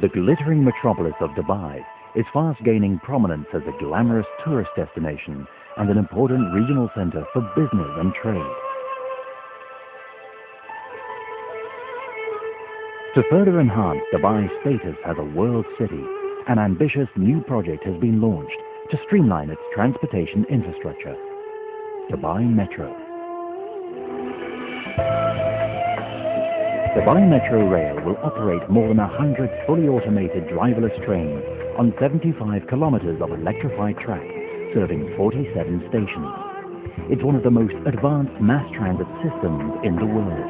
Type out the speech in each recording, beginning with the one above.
The glittering metropolis of Dubai is fast gaining prominence as a glamorous tourist destination and an important regional center for business and trade. To further enhance Dubai's status as a world city, an ambitious new project has been launched to streamline its transportation infrastructure. Dubai Metro. Dubai Metro Rail will operate more than 100 fully automated driverless trains on 75 kilometers of electrified track, serving 47 stations. It's one of the most advanced mass transit systems in the world.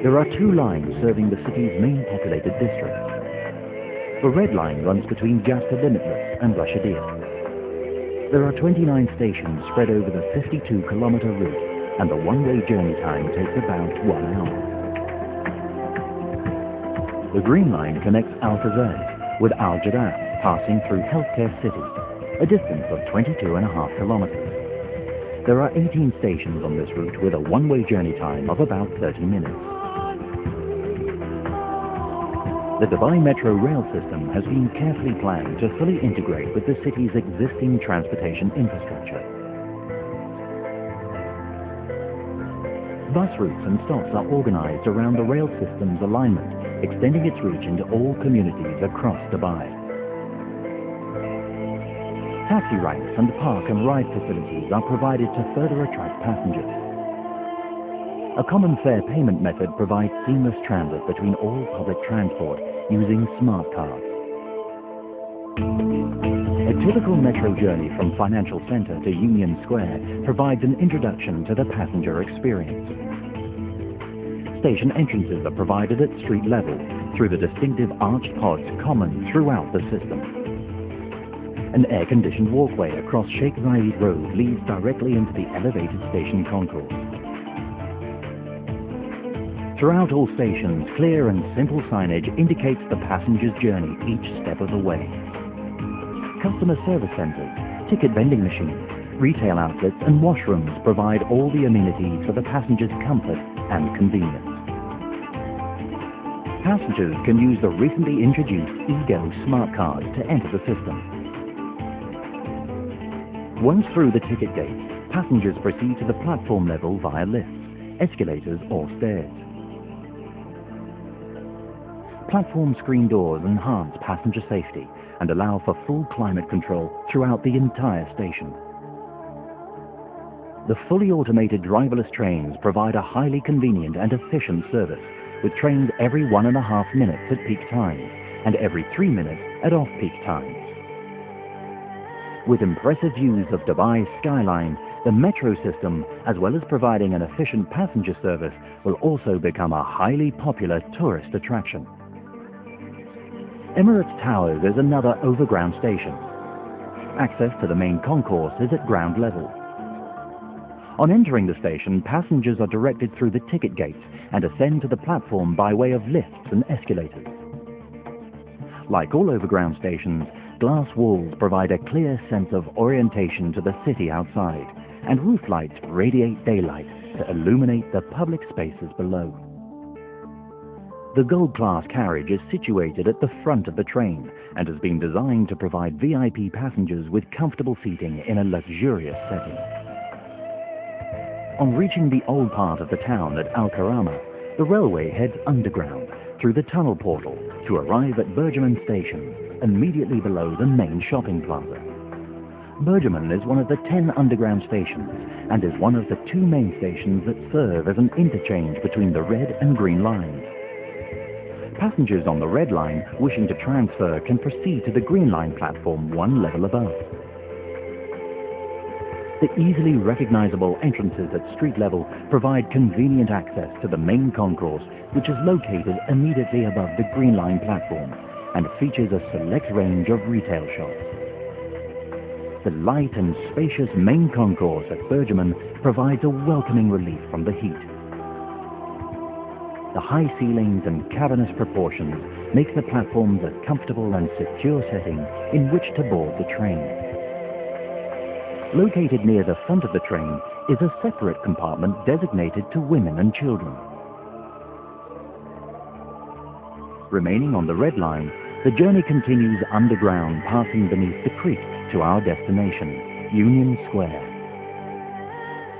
There are two lines serving the city's main populated districts. The red line runs between Jasta Limitless and Rashidiyah. There are 29 stations spread over the 52 kilometer route and the one-way journey time takes about one hour. The Green Line connects Al Qusais with Al Jaddaf, passing through Healthcare City, a distance of 22 and a half kilometers. There are 18 stations on this route with a one-way journey time of about 30 minutes. The Dubai Metro rail system has been carefully planned to fully integrate with the city's existing transportation infrastructure. Bus routes and stops are organized around the rail system's alignment, extending its reach into all communities across Dubai. Taxi ranks and park and ride facilities are provided to further attract passengers. A common fare payment method provides seamless transit between all public transport using smart cards. Typical metro journey from Financial Center to Union Square provides an introduction to the passenger experience. Station entrances are provided at street level through the distinctive arched pods common throughout the system. An air-conditioned walkway across Sheikh Zayed Road leads directly into the elevated station concourse. Throughout all stations, clear and simple signage indicates the passenger's journey each step of the way customer service centers, ticket vending machines, retail outlets and washrooms provide all the amenities for the passenger's comfort and convenience. Passengers can use the recently introduced eGo smart card to enter the system. Once through the ticket gate, passengers proceed to the platform level via lifts, escalators or stairs. Platform screen doors enhance passenger safety and allow for full climate control throughout the entire station. The fully automated driverless trains provide a highly convenient and efficient service, with trains every one and a half minutes at peak times and every three minutes at off-peak times. With impressive views of Dubai's skyline, the metro system, as well as providing an efficient passenger service, will also become a highly popular tourist attraction. Emirates Towers is another overground station. Access to the main concourse is at ground level. On entering the station, passengers are directed through the ticket gates and ascend to the platform by way of lifts and escalators. Like all overground stations, glass walls provide a clear sense of orientation to the city outside, and roof lights radiate daylight to illuminate the public spaces below. The Gold Class carriage is situated at the front of the train and has been designed to provide VIP passengers with comfortable seating in a luxurious setting. On reaching the old part of the town at Al Karama, the railway heads underground through the tunnel portal to arrive at BurJuman Station, immediately below the main shopping plaza. BurJuman is one of the 10 underground stations and is one of the two main stations that serve as an interchange between the red and green lines. Passengers on the Red Line wishing to transfer can proceed to the Green Line platform one level above. The easily recognizable entrances at street level provide convenient access to the main concourse, which is located immediately above the Green Line platform and features a select range of retail shops. The light and spacious main concourse at BurJuman provides a welcoming relief from the heat the high ceilings and cavernous proportions make the platforms a comfortable and secure setting in which to board the train. Located near the front of the train is a separate compartment designated to women and children. Remaining on the Red Line, the journey continues underground, passing beneath the creek to our destination, Union Square.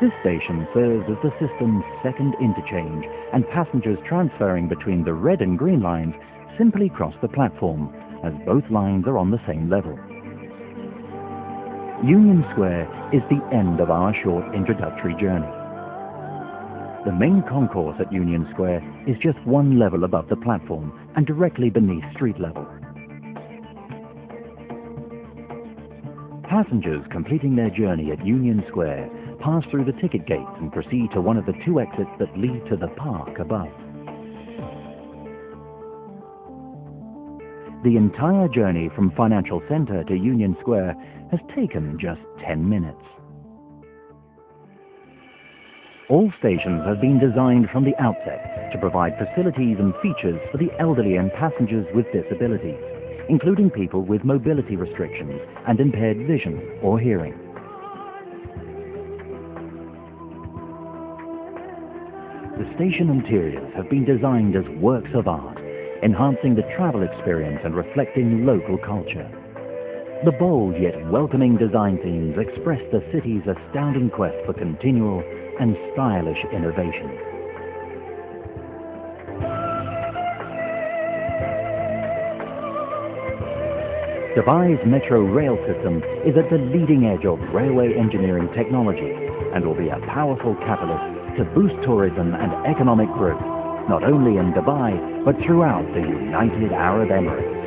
This station serves as the system's second interchange, and passengers transferring between the red and green lines simply cross the platform, as both lines are on the same level. Union Square is the end of our short introductory journey. The main concourse at Union Square is just one level above the platform and directly beneath street level. Passengers completing their journey at Union Square pass through the ticket gates and proceed to one of the two exits that lead to the park above. The entire journey from Financial Center to Union Square has taken just 10 minutes. All stations have been designed from the outset to provide facilities and features for the elderly and passengers with disabilities, including people with mobility restrictions and impaired vision or hearing. Station interiors have been designed as works of art, enhancing the travel experience and reflecting local culture. The bold yet welcoming design themes express the city's astounding quest for continual and stylish innovation. Dubai's metro rail system is at the leading edge of railway engineering technology and will be a powerful catalyst to boost tourism and economic growth, not only in Dubai, but throughout the United Arab Emirates.